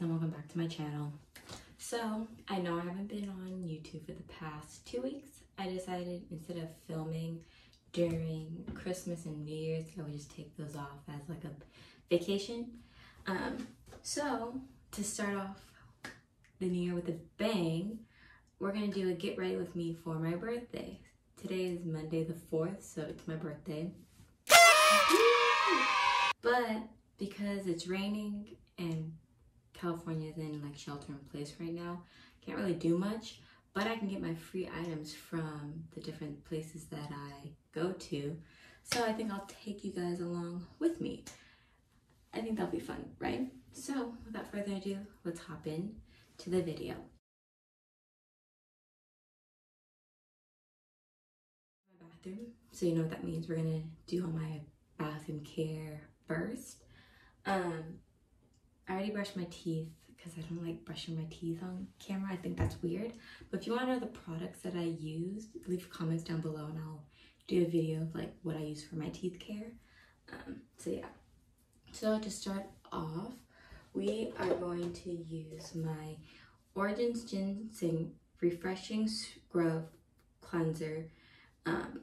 and welcome back to my channel. So, I know I haven't been on YouTube for the past two weeks. I decided instead of filming during Christmas and New Year's, I would just take those off as like a vacation. Um, so, to start off the new year with a bang, we're gonna do a get ready with me for my birthday. Today is Monday the 4th, so it's my birthday. but because it's raining and California is in like shelter in place right now. Can't really do much, but I can get my free items from the different places that I go to. So I think I'll take you guys along with me. I think that'll be fun, right? So without further ado, let's hop in to the video. My bathroom. So you know what that means. We're gonna do all my bathroom care first. Um, I already brushed my teeth because I don't like brushing my teeth on camera. I think that's weird. But if you want to know the products that I use, leave comments down below and I'll do a video of like what I use for my teeth care. Um, so yeah. So to start off, we are going to use my Origins GinZing Refreshing Scrub Cleanser. Um,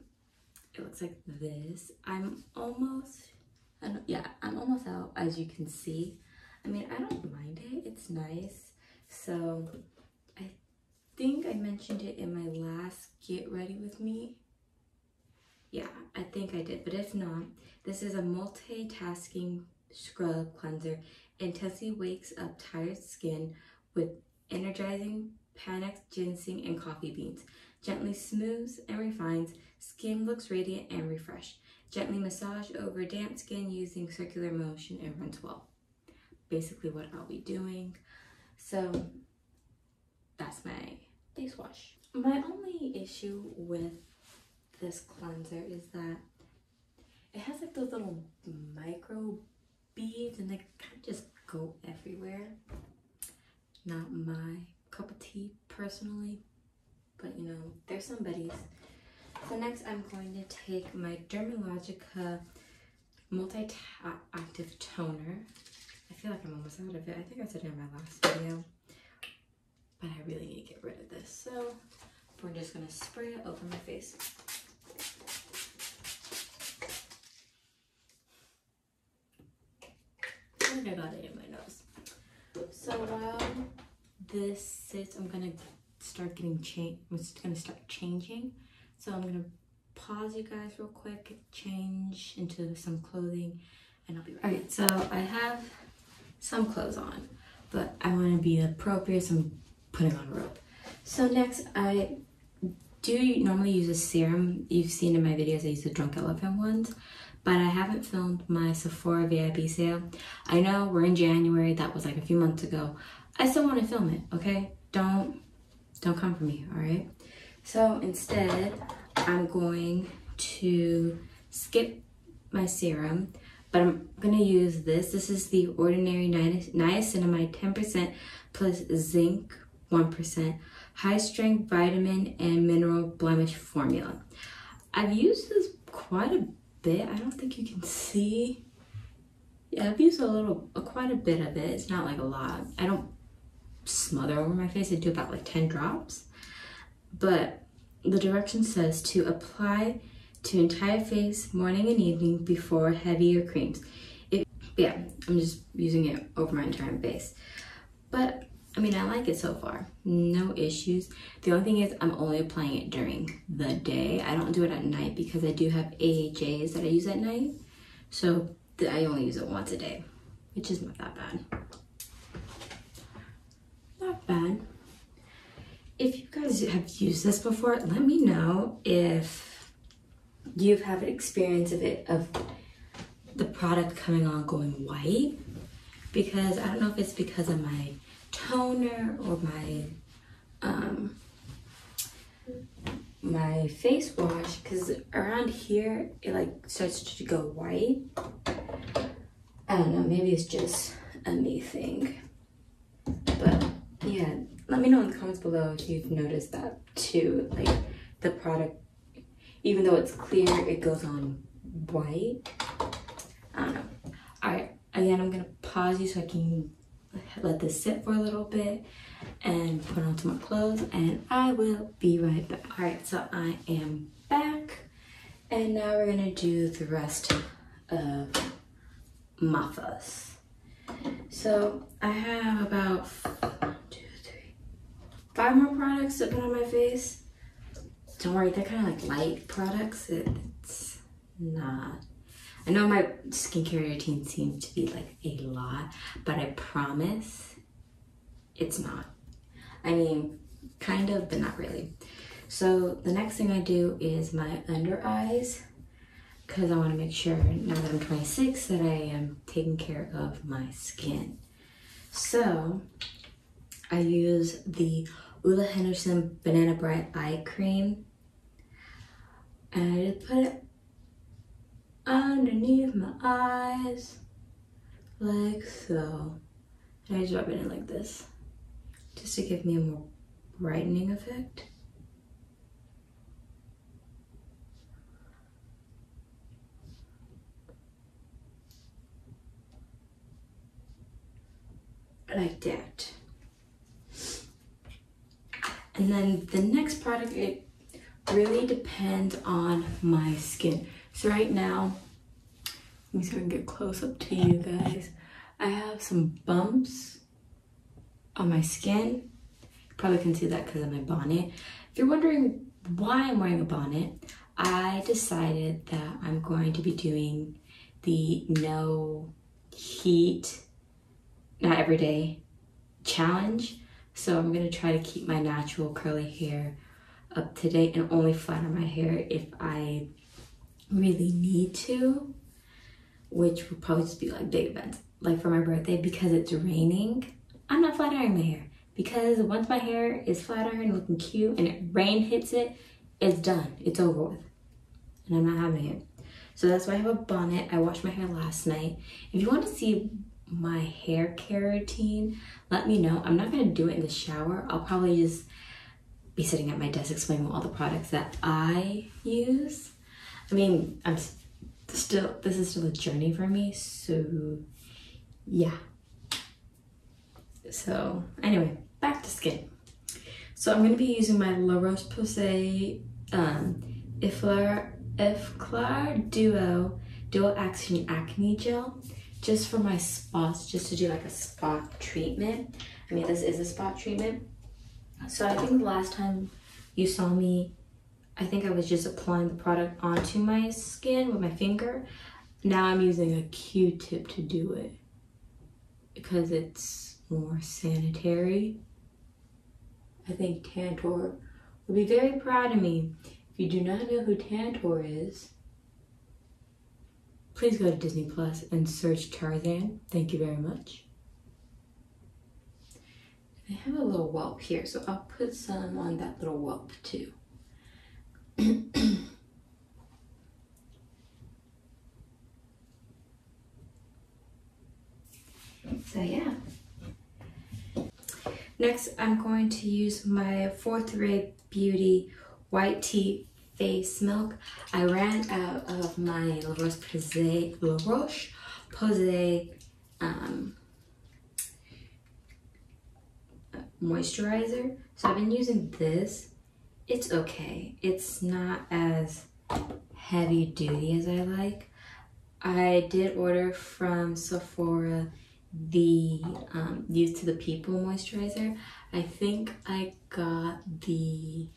it looks like this. I'm almost, yeah, I'm almost out as you can see. I mean, I don't mind it. It's nice. So I think I mentioned it in my last Get Ready With Me. Yeah, I think I did. But if not, this is a multitasking scrub cleanser. Intensely wakes up tired skin with energizing Panax ginseng and coffee beans. Gently smooths and refines. Skin looks radiant and refreshed. Gently massage over damp skin using circular motion and rinse well basically what I'll be doing. So that's my face wash. My only issue with this cleanser is that it has like those little micro beads and they kind of just go everywhere. Not my cup of tea personally, but you know, there's somebody's. So next I'm going to take my Dermalogica Multi-Active Toner I feel like I'm almost out of it. I think I said it in my last video. But I really need to get rid of this. So we're just to spray it over my face. I got it in my nose. So while this sits, I'm to start getting change. I'm just to start changing. So I'm to pause you guys real quick, change into some clothing, and I'll be right. All right, so I have some clothes on, but I want to be appropriate, so I'm putting on a robe. So next, I do normally use a serum. You've seen in my videos, I use the Drunk Elephant ones, but I haven't filmed my Sephora VIP sale. I know we're in January, that was like a few months ago. I still want to film it, okay? Don't, don't come for me, all right? So instead, I'm going to skip my serum but I'm gonna use this. This is the Ordinary Niacinamide 10% plus zinc 1%, high strength vitamin and mineral blemish formula. I've used this quite a bit. I don't think you can see. Yeah, I've used a little, quite a bit of it. It's not like a lot. I don't smother over my face. I do about like 10 drops. But the direction says to apply to entire face morning and evening before heavier creams. If, yeah, I'm just using it over my entire face. But I mean, I like it so far. No issues. The only thing is I'm only applying it during the day. I don't do it at night because I do have AHAs that I use at night. So I only use it once a day, which is not that bad. Not bad. If you guys have used this before, let me know if you've had experience of it of the product coming on going white? Because I don't know if it's because of my toner or my um my face wash because around here it like starts to go white. I don't know maybe it's just a me thing. But yeah let me know in the comments below if you've noticed that too like the product even though it's clear, it goes on white. I don't know. All right, again, I'm gonna pause you so I can let this sit for a little bit and put on some more clothes and I will be right back. All right, so I am back and now we're gonna do the rest of my fuss. So I have about two, three, five more products to put on my face. Don't worry, they're kind of like light products. It's not. I know my skincare routine seems to be like a lot, but I promise it's not. I mean, kind of, but not really. So the next thing I do is my under eyes because I want to make sure now that I'm 26 that I am taking care of my skin. So I use the Ole Henriksen Banana Bright Eye Cream and I just put it underneath my eyes like so. And I just rub it in like this just to give me a more brightening effect. like that. And then the next product, it really depends on my skin. So right now, let me see I can get close up to you guys. I have some bumps on my skin. You probably can see that because of my bonnet. If you're wondering why I'm wearing a bonnet, I decided that I'm going to be doing the no heat not every day challenge. So I'm gonna try to keep my natural curly hair up to date and only flatten my hair if I really need to, which will probably just be like big events. Like for my birthday, because it's raining, I'm not flat ironing my hair. Because once my hair is flat ironed, looking cute, and it, rain hits it, it's done. It's over with. And I'm not having it. So that's why I have a bonnet. I washed my hair last night. If you want to see my hair care routine, let me know. I'm not gonna do it in the shower. I'll probably just be sitting at my desk explaining all the products that I use. I mean, I'm still, this is still a journey for me, so yeah. So anyway, back to skin. So I'm gonna be using my La Roche-Posay um, Effaclar, Effaclar Duo Dual Action Acne Gel just for my spots, just to do like a spot treatment. I mean, this is a spot treatment. So I think the last time you saw me, I think I was just applying the product onto my skin with my finger. Now I'm using a Q-tip to do it because it's more sanitary. I think Tantor would be very proud of me. If you do not know who Tantor is, please go to Disney Plus and search Tarzan. Thank you very much. I have a little whelp here, so I'll put some on that little whelp too. so yeah. Next, I'm going to use my Fourth Ray Beauty White Tea Face Milk. I ran out of my La Roche-Posay, La Roche-Posay um, moisturizer. So I've been using this. It's okay. It's not as heavy duty as I like. I did order from Sephora the um, Youth to the People moisturizer. I think I got the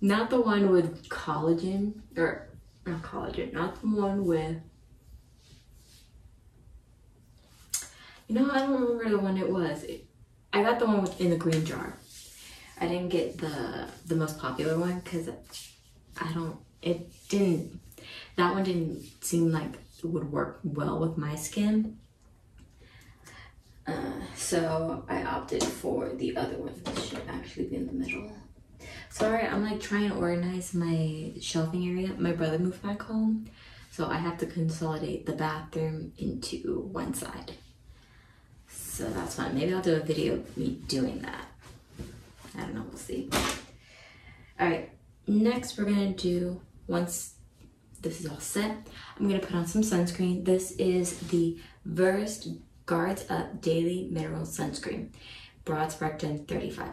not the one with collagen, or not collagen, not the one with, you know, I don't remember the one it was. It, I got the one with, in the green jar. I didn't get the the most popular one because I don't, it didn't, that one didn't seem like it would work well with my skin. Uh, so I opted for the other one. This should actually be in the middle. Sorry, I'm like trying to organize my shelving area. My brother moved back home, so I have to consolidate the bathroom into one side. So that's fine. Maybe I'll do a video of me doing that. I don't know, we'll see. All right, next we're gonna do, once this is all set, I'm gonna put on some sunscreen. This is the Versed Guards Up Daily Mineral Sunscreen, Broad Spectrum 35.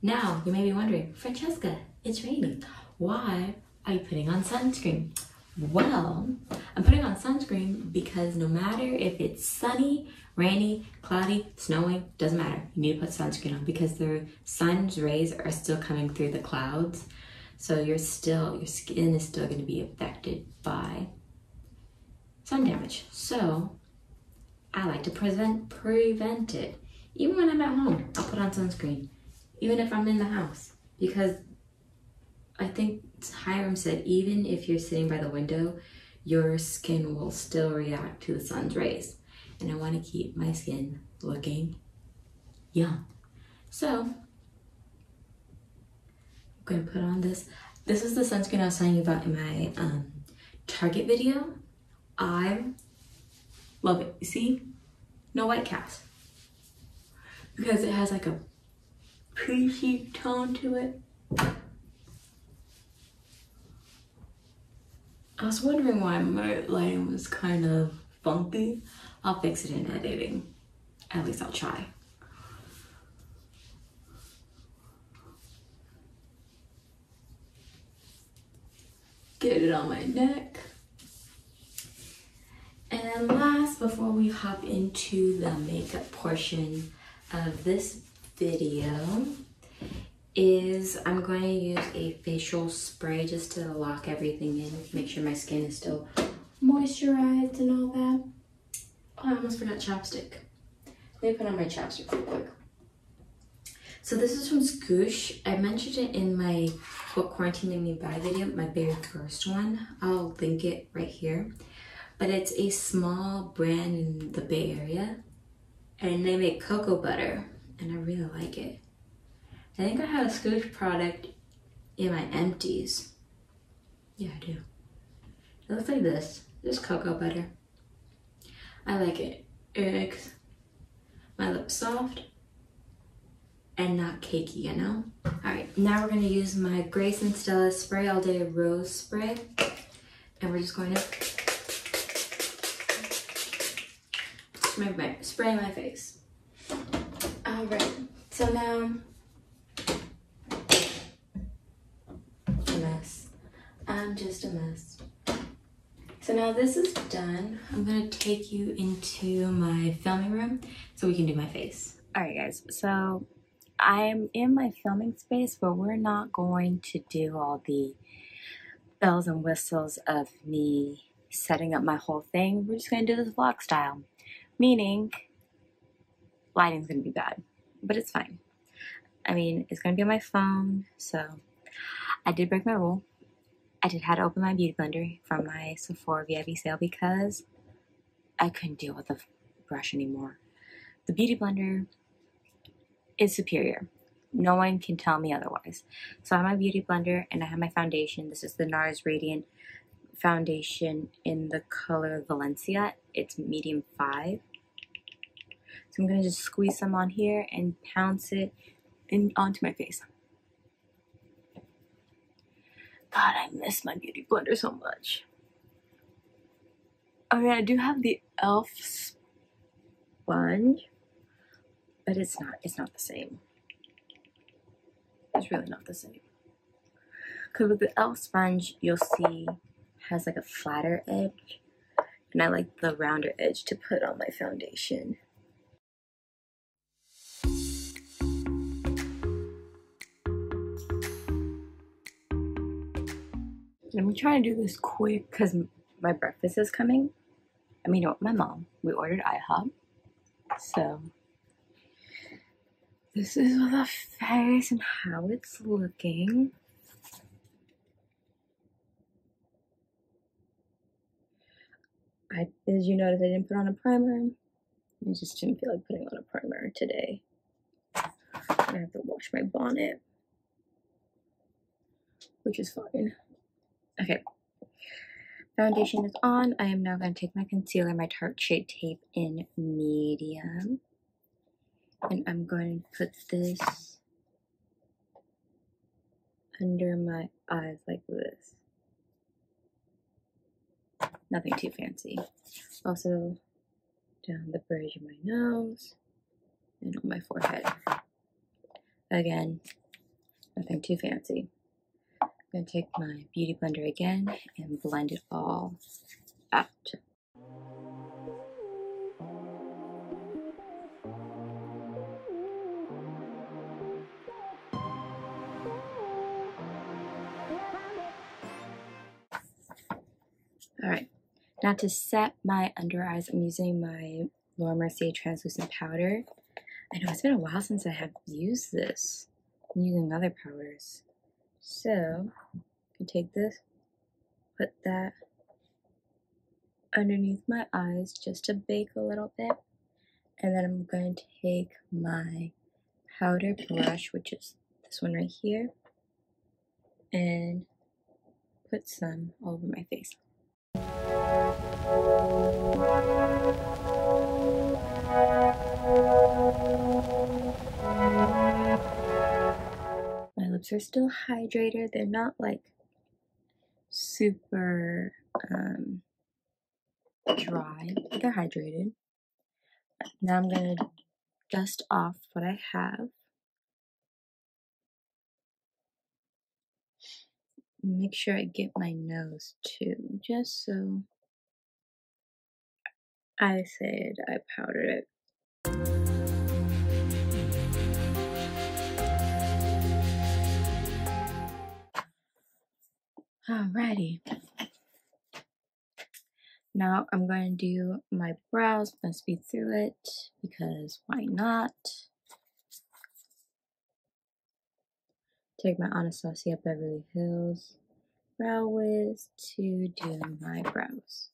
Now, you may be wondering, Francesca, it's raining. Why are you putting on sunscreen? Well, I'm putting on sunscreen because no matter if it's sunny, rainy, cloudy, snowing, doesn't matter. You need to put sunscreen on because the sun's rays are still coming through the clouds. So you're still, your skin is still going to be affected by sun damage. So I like to prevent prevent it. Even when I'm at home, I'll put on sunscreen. Even if I'm in the house. Because I think Hyram said even if you're sitting by the window, your skin will still react to the sun's rays. And I want to keep my skin looking young. So I'm gonna put on this. This is the sunscreen I was telling you about in my um, Target video. I love it. You see? No white cast. Because it has like a peachy tone to it. I was wondering why my lighting was kind of funky. I'll fix it in editing. At least I'll try. Get it on my neck. And then last, before we hop into the makeup portion of this video, is I'm going to use a facial spray just to lock everything in, make sure my skin is still moisturized and all that. Oh, I almost forgot chapstick. Let me put on my chapstick real quick. So this is from Skoosh. I mentioned it in my What Quarantine Made Me Buy video, my very first one. I'll link it right here. But it's a small brand in the Bay Area. And they make cocoa butter. And I really like it. I think I have a Skoosh product in my empties. Yeah, I do. It looks like this. This cocoa butter. I like it. It makes my lips soft and not cakey, you know? All right, now we're gonna use my Grace and Stella Spray All Day Rose Spray. And we're just going to spray my, spray my face. All right, so now, a mess. I'm just a mess. So now this is done. I'm gonna take you into my filming room so we can do my face. All right guys, so I'm in my filming space, but we're not going to do all the bells and whistles of me setting up my whole thing. We're just gonna do this vlog style, meaning lighting's gonna be bad, but it's fine. I mean, it's gonna be on my phone, so I did break my rule. I did have to open my beauty blender from my Sephora VIP sale because I couldn't deal with the brush anymore. The beauty blender is superior. No one can tell me otherwise. So I have my beauty blender and I have my foundation. This is the NARS Radiant foundation in the color Valencia. It's medium 5. So I'm going to just squeeze some on here and pounce it in, onto my face. God, I miss my beauty blender so much. Oh, I mean, I do have the e.l.f. sponge, but it's not, it's not the same. It's really not the same. Because with the e.l.f. sponge, you'll see has like a flatter edge. And I like the rounder edge to put on my foundation. I'm trying to do this quick because my breakfast is coming. I mean, my mom. We ordered IHOP. So, this is the face and how it's looking. I, as you notice, I didn't put on a primer. I just didn't feel like putting on a primer today. I have to wash my bonnet, which is fine. Okay. Foundation is on. I am now going to take my concealer, my Tarte Shape Tape in medium. And I'm going to put this under my eyes like this. Nothing too fancy. Also, down the bridge of my nose and on my forehead. Again, nothing too fancy. I'm going to take my Beauty Blender again and blend it all out. Alright, now to set my under eyes, I'm using my Laura Mercier translucent powder. I know it's been a while since I have used this. I'm using other powders. So, I take this, put that underneath my eyes just to bake a little bit. And then I'm going to take my powder brush, which is this one right here, and put some all over my face. My lips are still hydrated. They're not like super um, dry, they're hydrated. Now I'm gonna dust off what I have. Make sure I get my nose too, just so I said I powdered it. Alrighty. Now I'm going to do my brows. I'm going to speed through it because why not? Take my Anastasia Beverly Hills Brow Wiz to do my brows.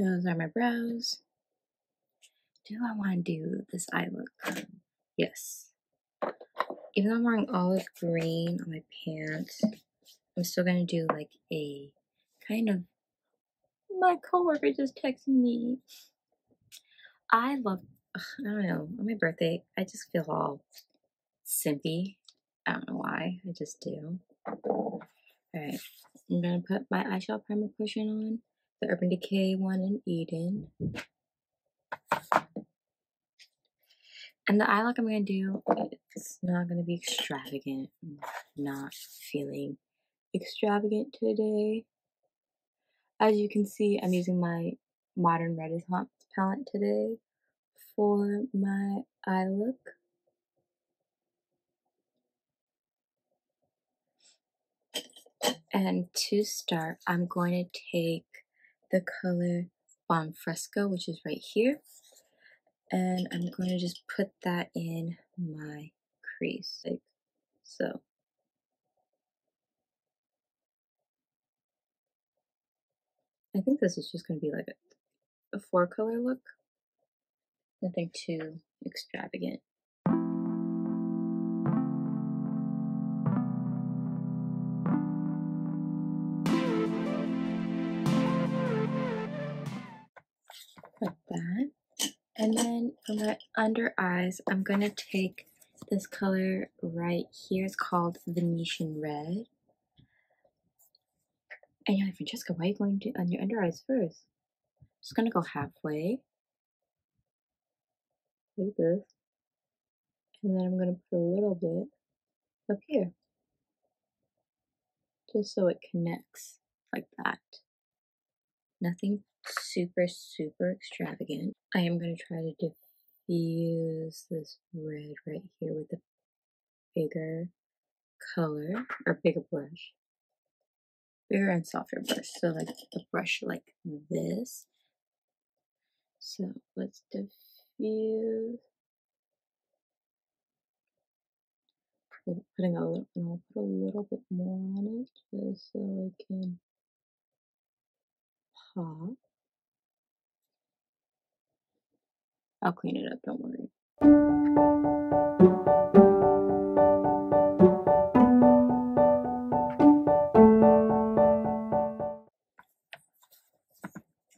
Those are my brows. Do I want to do this eye look? Yes. Even though I'm wearing olive green on my pants, I'm still going to do like a kind of. My coworker just texted me. I love. Ugh, I don't know. On my birthday, I just feel all simpy. I don't know why. I just do. Alright. I'm going to put my eyeshadow primer cushion on the Urban Decay one in Eden. And the eye look I'm going to do, it's not going to be extravagant. I'm not feeling extravagant today. As you can see, I'm using my Modern Renaissance palette today for my eye look. And to start, I'm going to take the color Buon Fresco, which is right here. And I'm going to just put that in my crease, like so. I think this is just going to be like a, a four color look. Nothing too extravagant. That. And then for my under eyes, I'm going to take this color right here. It's called Venetian Red. And you're like, Francesca, why are you going to on your under eyes first? Just gonna go halfway. Like this. And then I'm gonna put a little bit up here. Just so it connects like that. Nothing super, super extravagant. I am going to try to diffuse this red right here with a bigger color or bigger brush. Bigger and softer brush. So like a brush like this. So let's diffuse putting a little, and I'll put a little bit more on it just so I can pop. I'll clean it up, don't worry.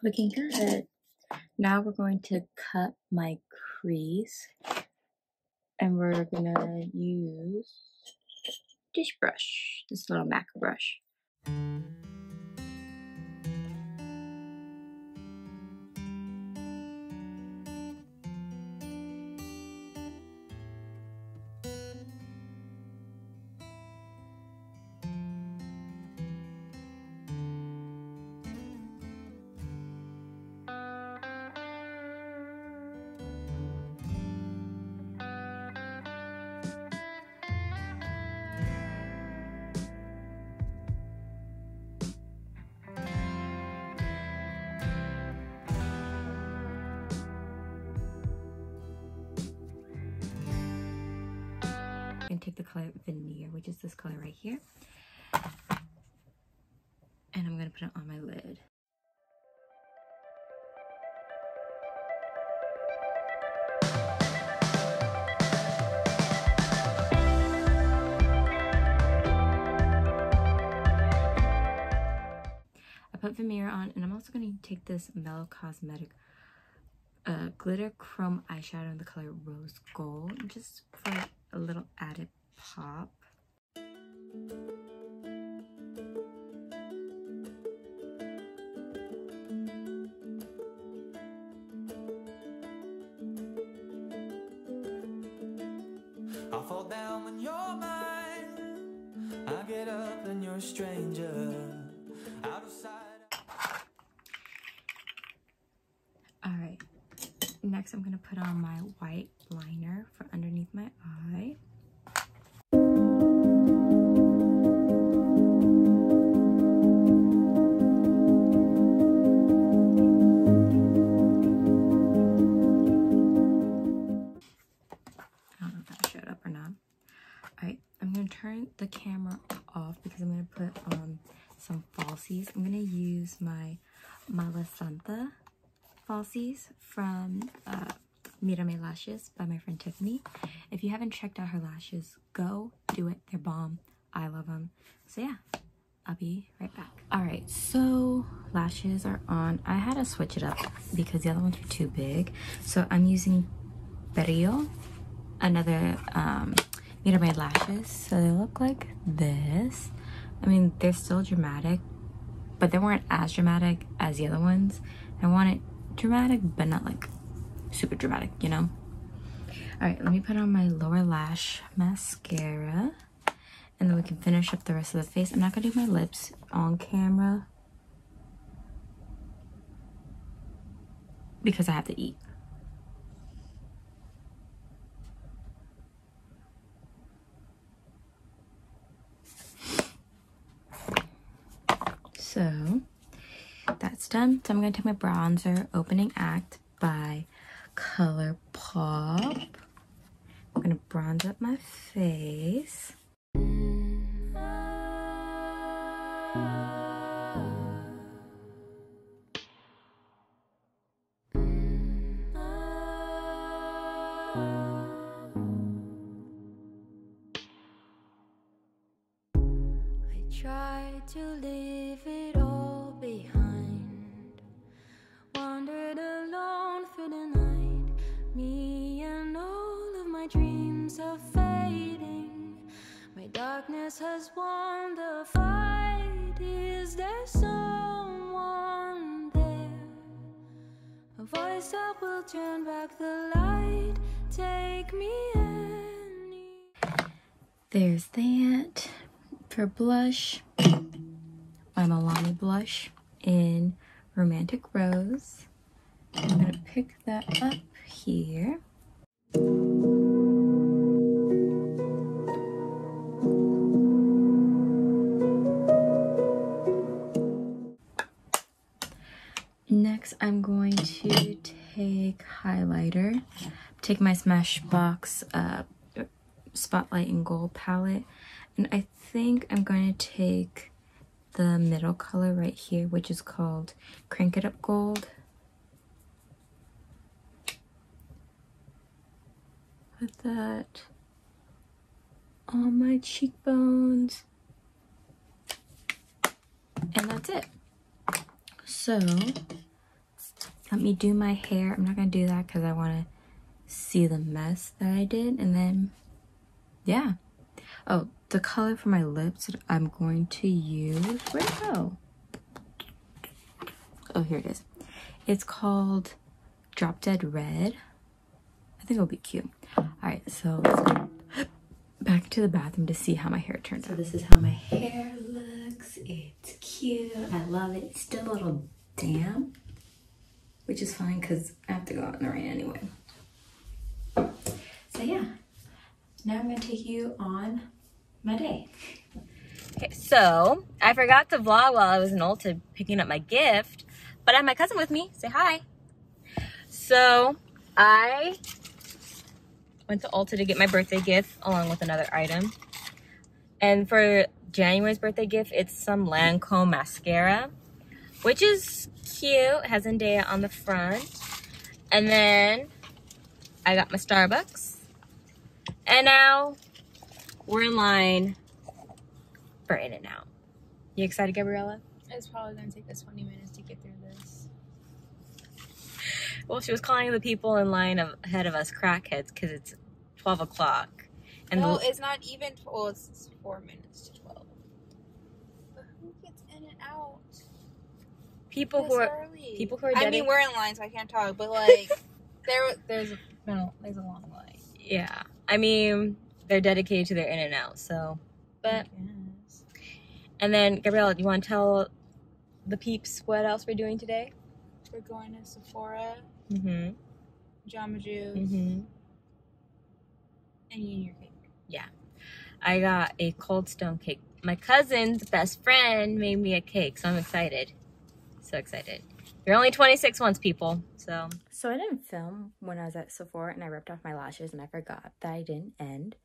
Looking good. Now we're going to cut my crease and we're gonna use this brush, this little MAC brush. Take the color Vermeer, which is this color right here. And I'm going to put it on my lid. I put Vermeer on, and I'm also going to take this Mellow Cosmetic uh, glitter chrome eyeshadow in the color rose gold just for a little added pop. I'll fall down when you're mine. I get up and you're a stranger. Out of sight. Alright. Next I'm gonna put on my white liner for underneath my eye. I don't know if that showed up or not. Alright, I'm gonna turn the camera off because I'm gonna put on some falsies. I'm gonna use my Mala Santa falsies from uh, Mirame Lashes by my friend Tiffany. If you haven't checked out her lashes, go do it. They're bomb. I love them. So yeah, I'll be right back. All right, so lashes are on. I had to switch it up because the other ones were too big. So I'm using Perreo, another um, Mirame lashes. So they look like this. I mean, they're still dramatic, but they weren't as dramatic as the other ones. I want it dramatic, but not like super dramatic, you know? All right, let me put on my lower lash mascara and then we can finish up the rest of the face. I'm not gonna do my lips on camera because I have to eat. So that's done. So I'm going to take my bronzer Opening Act by ColourPop. I'm going to bronze up my face. To leave There's that for blush. My Milani blush in Romantic Rose. I'm gonna pick that up here. Next, I'm going to take highlighter. Take my Smashbox uh, Spotlight in Gold palette. And I think I'm going to take the middle color right here, which is called Crank It Up Gold. Put that on my cheekbones. And that's it. So, let me do my hair. I'm not going to do that because I want to see the mess that I did. And then, yeah. Oh, the color for my lips I'm going to use, where'd it go? Oh, here it is. It's called Drop Dead Red. I think it'll be cute. All right, so let's go back to the bathroom to see how my hair turned out. So this is how my hair looks. It's cute. I love it. It's still a little damp, which is fine because I have to go out in the rain anyway. So yeah, now I'm gonna take you on my day. Okay, so I forgot to vlog while I was in Ulta picking up my gift, but I have my cousin with me. Say hi. So I went to Ulta to get my birthday gift along with another item. And for January's birthday gift, it's some Lancome mascara, which is cute. It has Zendaya on the front. And then I got my Starbucks. And now we're in line for In-N-Out. You excited, Gabriella? It's probably going to take us 20 minutes to get through this. Well, she was calling the people in line of, ahead of us crackheads because it's 12 o'clock. And no, the, it's not even 12. It's four minutes to 12. But who gets in and out? People who are early? people who are. I mean, we're in line, so I can't talk. But like, there, there's a there's a long line. Yeah, I mean, they're dedicated to their in and out. So, but and then Gabriella, do you want to tell the peeps what else we're doing today? We're going to Sephora. Mm-hmm. Jamba Juice. Mm-hmm. And Union cake. Yeah. I got a cold stone cake. My cousin's best friend made me a cake, so I'm excited. So excited. You're only 26 once, people. So. So I didn't film when I was at Sephora and I ripped off my lashes and I forgot that I didn't end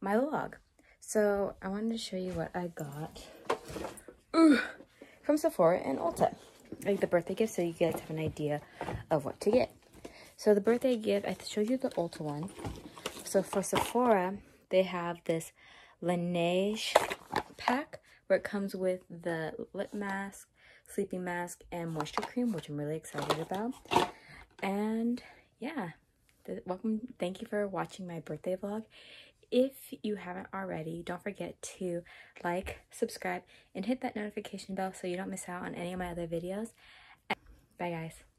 my vlog. So I wanted to show you what I got from Sephora and Ulta. Like the birthday gift so you guys have an idea of what to get. So the birthday gift, I showed you the Ulta one. So for Sephora, they have this Laneige pack where it comes with the lip mask, sleeping mask, and moisture cream, which I'm really excited about. And yeah, welcome. Thank you for watching my birthday vlog. If you haven't already, don't forget to like, subscribe, and hit that notification bell so you don't miss out on any of my other videos. Bye, guys.